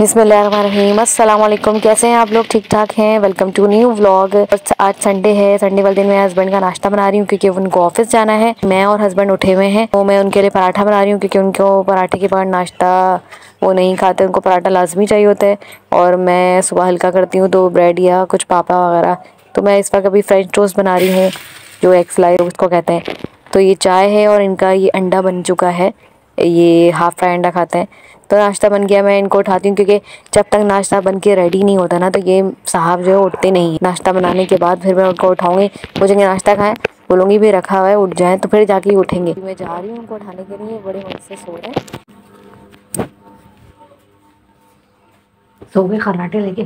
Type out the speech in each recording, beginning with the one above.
वालेकुम कैसे हैं आप लोग? ठीक ठाक हैं वेलकम टू न्यू व्लॉग आज संडे है। संडे वाले दिन मैं हस्बैंड का नाश्ता बना रही हूँ क्योंकि उनको ऑफ़िस जाना है। मैं और हस्बैंड उठे हुए हैं। तो मैं उनके लिए पराठा बना रही हूँ क्योंकि उनको पराठे के बाद नाश्ता वो नहीं खाते। उनको पराठा लाजमी चाहिए होता है। और मैं सुबह हल्का करती हूँ तो ब्रेड या कुछ पापा वगैरह। तो मैं इस वक्त अभी फ्रेंच टोस्ट बना रही हूँ, जो एग फ्लाई उसको कहते हैं। तो ये चाय है और इनका ये अंडा बन चुका है। ये हाफ़ फ्राई अंडा खाते हैं। तो नाश्ता बन गया मैं इनको उठाती हूँ क्योंकि जब तक नाश्ता बन के रेडी नहीं होता ना तो ये साहब जो है उठते नहीं नाश्ता बनाने के बाद फिर मैं उनको उठाऊँगी पूछेंगे नाश्ता खाएँ? बोलूँगी भी रखा हुआ है उठ जाएँ। तो फिर जाके उठेंगे। मैं जा रही हूँ उनको उठाने के लिए बड़े मन से सो रहे सो गए खर्राटे लेके?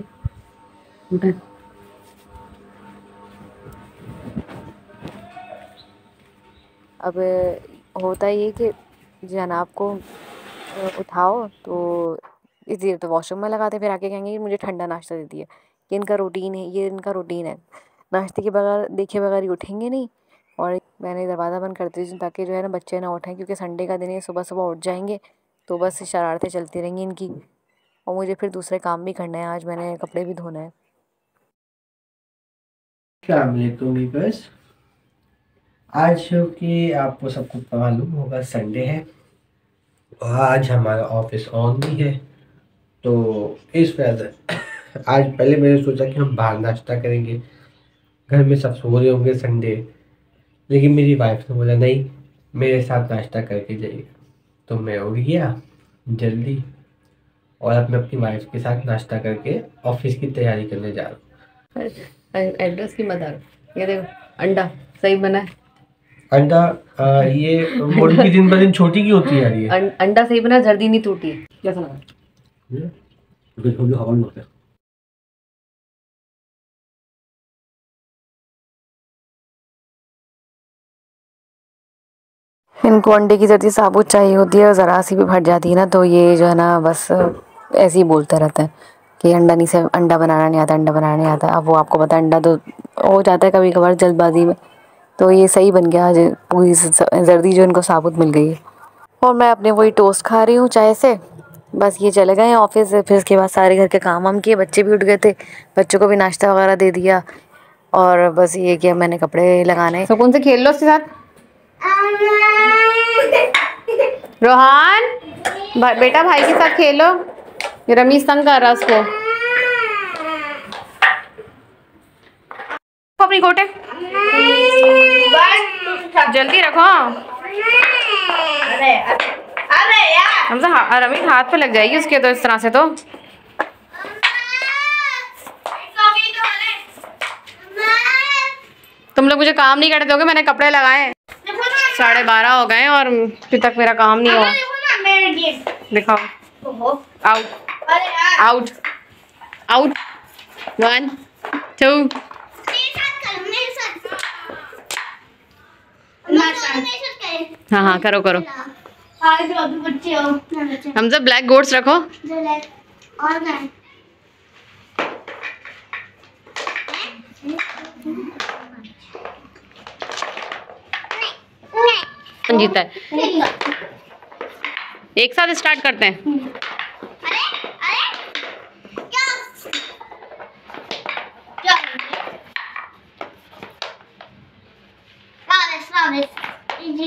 अब होता ये कि जनाब को उठाओ तो इसी तो वॉशरूम में लगाते फिर आके कहेंगे मुझे ठंडा नाश्ता दे दिया। ये इनका रूटीन है, ये इनका रूटीन है। नाश्ते के बगैर, देखे बगैर ही उठेंगे नहीं। और मैंने दरवाज़ा बंद कर दी ताकि जो है ना बच्चे ना उठें, क्योंकि संडे का दिन है सुबह सुबह उठ जाएँगे तो बस शरारतें चलती रहेंगी इनकी। और मुझे फिर दूसरे काम भी करना है, आज मैंने कपड़े भी धोना है। क्या, मैं तो नहीं, बस। आज कि आपको सबको मालूम होगा संडे है। आज हमारा ऑफ़िस ऑन भी है। तो इस वजह आज पहले मैंने सोचा कि हम बाहर नाश्ता करेंगे। घर में सब सो रहे होंगे संडे लेकिन मेरी वाइफ ने बोला, नहीं, मेरे साथ नाश्ता करके जाइएगा तो मैं उठ गया जल्दी और अब मैं अपनी वाइफ के साथ नाश्ता करके ऑफ़िस की तैयारी करने जा रहा हूँ। एड्रेस की मत ये देखो, अंडा सही बना है। अंडा आ, ये मुर्गी दिन ब दिन छोटी की होती है ये। अं, अंडा सही बना जर्दी नहीं टूटी। कैसा लगा हवा में होता है। इनको अंडे की जर्दी साबुत चाहिए होती है और ज़रा सी भी फट जाती है ना तो ये जो है ना बस ऐसे ही बोलते रहते हैं कि अंडा नहीं से अंडा बनाना नहीं आता अंडा बनाना नहीं आता। अब वो आपको पता है अंडा तो हो जाता है कभी कभार जल्दबाजी में। तो ये सही बन गया, आज पूरी जर्दी जो इनको साबुत मिल गई है। और मैं अपने वही टोस्ट खा रही हूँ चाय से। बस ये चले गए ऑफ़िस फिर उसके बाद सारे घर के काम वाम किए, बच्चे भी उठ गए थे। बच्चों को भी नाश्ता वगैरह दे दिया। और बस ये किया मैंने कपड़े लगाने। सुकून से खेल लो उसके साथ। रोहान बेटा भाई के साथ खेलो। ये रमीज तंग कर रहा उसको। अपनी कोटे जल्दी रखो अरे यार हमसे हा, रमी हाथ पे लग जाएगी उसके तो इस तरह से तो। तुम लोग मुझे काम नहीं करते दोगे मैंने कपड़े लगाए। साढ़े बारह हो गए और अभी तक मेरा काम नहीं हुआ। दिखाओ। Out out out one two हाँ हाँ करो करो। हम सब ब्लैक गोड्स रखो। जीता है। एक साथ स्टार्ट करते हैं।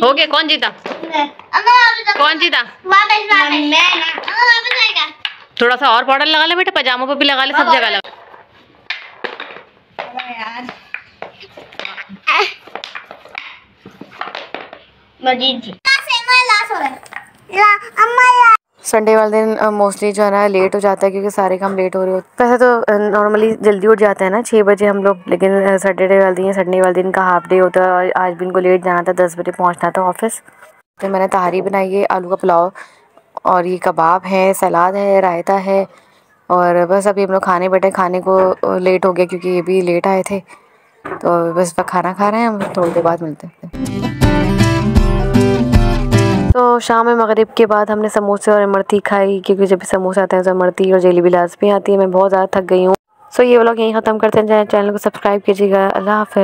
हो गया कौन जीता? कौन जीता? थोड़ा सा और पाउडर लगा ले बेटे पजामों पे भी लगा ले सब जगह लगा। संडे वाले दिन मोस्टली जो है ना लेट हो जाता है क्योंकि सारे काम लेट हो रहे होते वैसे तो नॉर्मली जल्दी उठ जाते हैं ना छः बजे हम लोग लेकिन सैटरडे वाले दिन संडे वाले दिन का हाफ़ डे होता है और आज भी इनको लेट जाना था दस बजे पहुँचना था ऑफ़िस तो मैंने तहारी बनाई है आलू का पुलाव और ये कबाब है सलाद है रायता है और बस अभी हम लोग खाने बैठे खाने को लेट हो गया क्योंकि ये भी लेट आए थे। तो बस खाना खा रहे हैं हम थोड़ी देर बाद मिलते हैं। तो शाम में मगरिब के बाद हमने समोसे और इमरती खाई, क्योंकि जब समोसे आते हैं तो इमरती और जलेबी लाजमी आती है। मैं बहुत ज़्यादा थक गई हूँ। सो ये व्लॉग यहीं ख़त्म करते हैं। चैनल को सब्सक्राइब कीजिएगा। अल्लाह हाफ़